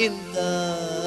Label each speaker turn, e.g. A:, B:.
A: in the